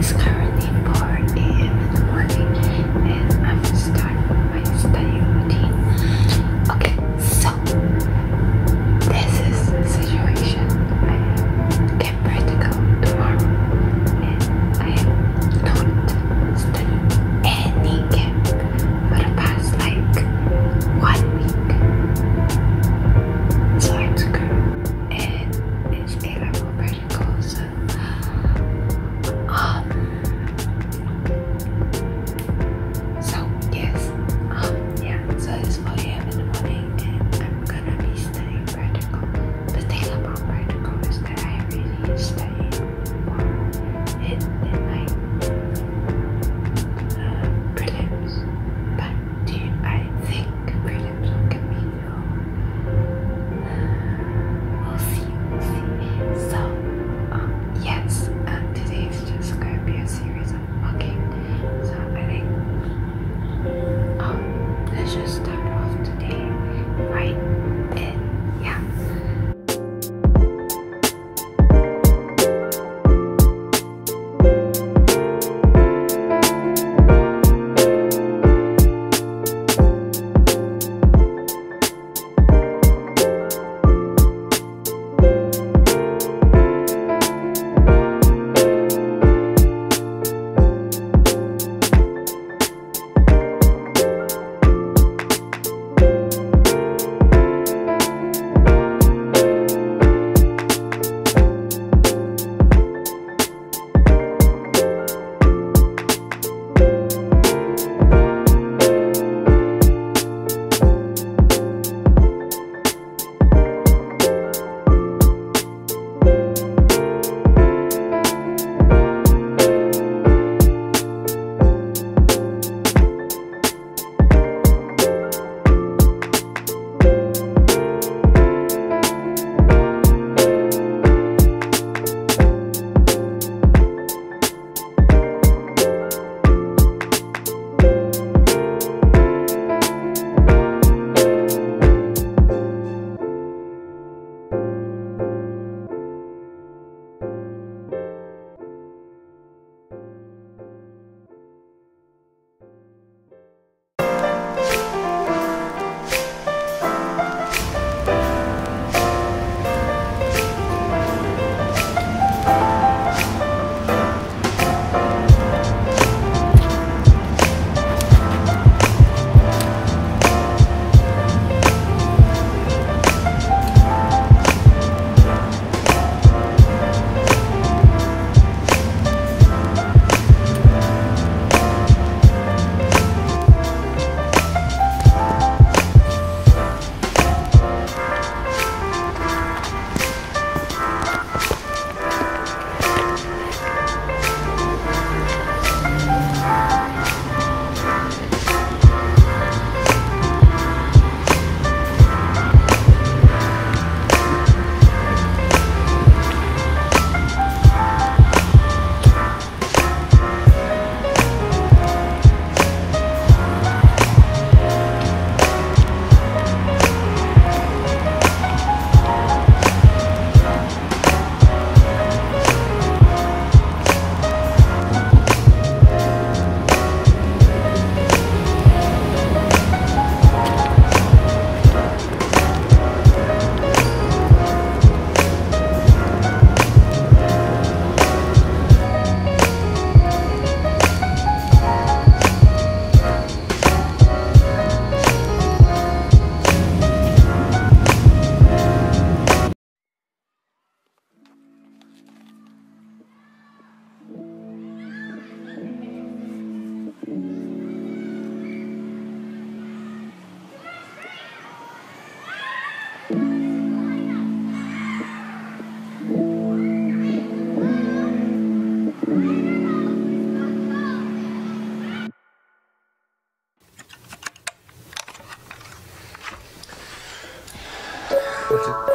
car. Twitter.